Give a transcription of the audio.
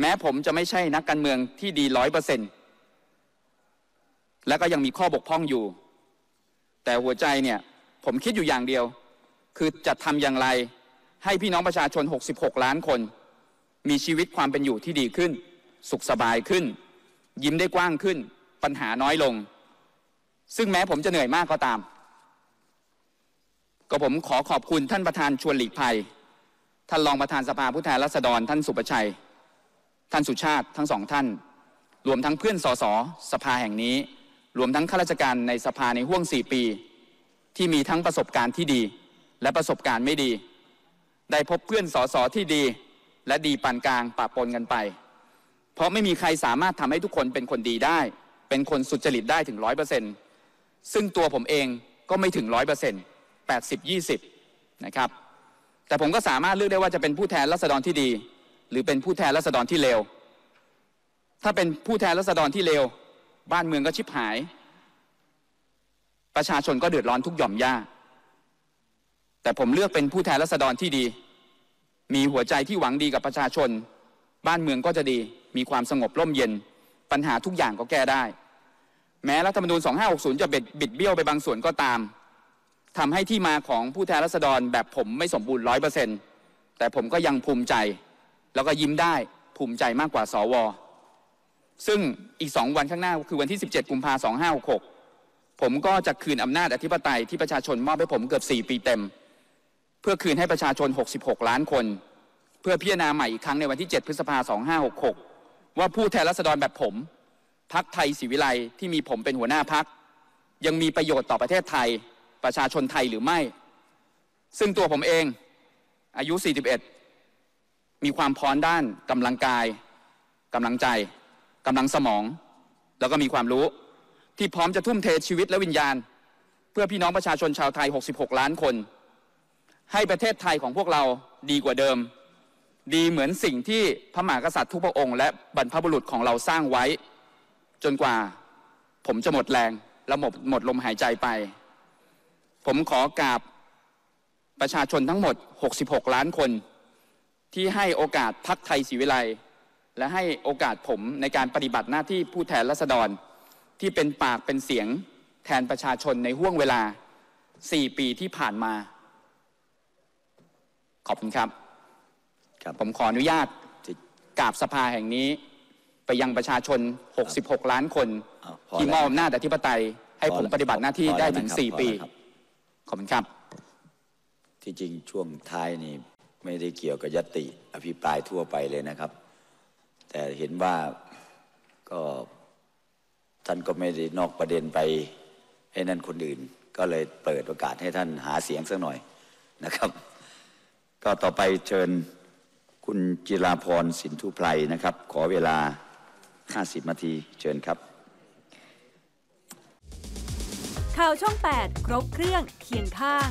แม้ผมจะไม่ใช่นักการเมืองที่ดีร้อยเปอร์เซ็นต์และก็ยังมีข้อบกพร่องอยู่ แต่หัวใจเนี่ยผมคิดอยู่อย่างเดียว คือจะทำอย่างไรให้พี่น้องประชาชน 66 ล้านคน มีชีวิตความเป็นอยู่ที่ดีขึ้น สุขสบายขึ้น ยิ้มได้กว้างขึ้น ปัญหาน้อยลง ซึ่งแม้ผมจะเหนื่อยมากก็ตาม ก็ผมขอขอบคุณท่านประธานชวนหลีกภัย ท่านรองประธานสภาผู้แทนราษฎรท่านสุประชัย ท่านสุชาติทั้งสองท่าน รวมทั้งเพื่อนสสสภาแห่งนี้ รวมทั้งข้าราชการในสภาในห่วงสี่ปี ที่มีทั้งประสบการณ์ที่ดี และประสบการณ์ไม่ดี ได้พบเพื่อนสสที่ดี และดีปานกลางปะปนกันไป เพราะไม่มีใครสามารถทำให้ทุกคนเป็นคนดีได้ เป็นคนสุจริตได้ถึงร้อยเปอร์เซ็นต์ซึ่งตัวผมเองก็ไม่ถึงร้อยเปอร์เซ็นต์แปดสิบยี่สิบนะครับแต่ผมก็สามารถเลือกได้ว่าจะเป็นผู้แทนรัษฎรที่ดี หรือเป็นผู้แทนรัษฎรที่เลวถ้าเป็นผู้แทนรัษฎรที่เลวบ้านเมืองก็ชิบหาย ประชาชนก็เดือดร้อนทุกหย่อมย่าแต่ผมเลือกเป็นผู้แทนรัษฎรที่ดี มีหัวใจที่หวังดีกับประชาชน บ้านเมืองก็จะดี มีความสงบร่มเย็น ปัญหาทุกอย่างก็แก้ได้ แม้รัฐธรรมนูญ 2560 จะบิดเบี้ยวไปบางส่วนก็ตามทำให้ที่มาของผู้แทนรัษฎรแบบผมไม่สมบูรณ์ร้อยเปอร์เซ็นต์แต่ผมก็ยังภูมิใจ แล้วก็ยิ้มได้ภูมิใจมากกว่าสว ซึ่งอีกสองวันข้างหน้าคือวันที่ 17 กุมภาพันธ์2566ผมก็จะคืนอำนาจอธิปไตยที่ประชาชนมอบให้ผมเกือบ 4 ปีเต็ม เพื่อคืนให้ประชาชน 66 ล้านคน เพื่อพิจารณาใหม่อีกครั้งในวันที่ 7 พฤษภาคม2566 ว่าผู้แทนรัษฎรแบบผมพักไทยศรีวิไลที่มีผมเป็นหัวหน้าพัก ยังมีประโยชน์ต่อประเทศไทย ประชาชนไทยหรือไม่ ซึ่งตัวผมเองอายุ 41 มีความพร้อมด้านกำลังกายกำลังใจกำลังสมอง แล้วก็มีความรู้ ที่พร้อมจะทุ่มเทชีวิตและวิญญาณ เพื่อพี่น้องประชาชนชาวไทย 66 ล้านคน ให้ประเทศไทยของพวกเราดีกว่าเดิม ดีเหมือนสิ่งที่พระมหากษัตริย์ทุกพระองค์และบรรพบุรุษของเราสร้างไว้ จนกว่าผมจะหมดแรงและหมดหมดลมหายใจไป ผมขอกราบประชาชนทั้งหมด 66 ล้านคน ที่ให้โอกาสพักไทยศรีวิไลย์และให้โอกาสผมในการปฏิบัติหน้าที่ผู้แทนรัษฎร ที่เป็นปากเป็นเสียงแทนประชาชนในห่วงเวลา 4 ปีที่ผ่านมา ขอบคุณครับครับ ผมขออนุญาตที่กราบสภาแห่งนี้ ไปยังประชาชน 66 ล้านคนอ้าวพอที่แล้วมอบอำนาจอธิปไตย ให้พอผมแล้วปฏิบัติหน้าที่พอแล้วได้ถึงนะครับ4ปีพอแล้วครับขอบคุณครับ ที่จริงช่วงท้ายนี่ ไม่ได้เกี่ยวกับยตติ อภิปรายทั่วไปเลยนะครับ แต่เห็นว่าก็ท่านก็ไม่ได้นอกประเด็นไปให้นั่นคนอื่น ก็เลยเปิดโอกาสให้ท่านหาเสียงสักหน่อยนะครับ ก็ต่อไปเชิญคุณจิราพรสินทุไพรนะครับ ขอเวลา 50นาทีเชิญครับ ข่าวช่อง 8 ครบเครื่องเคียงข้าง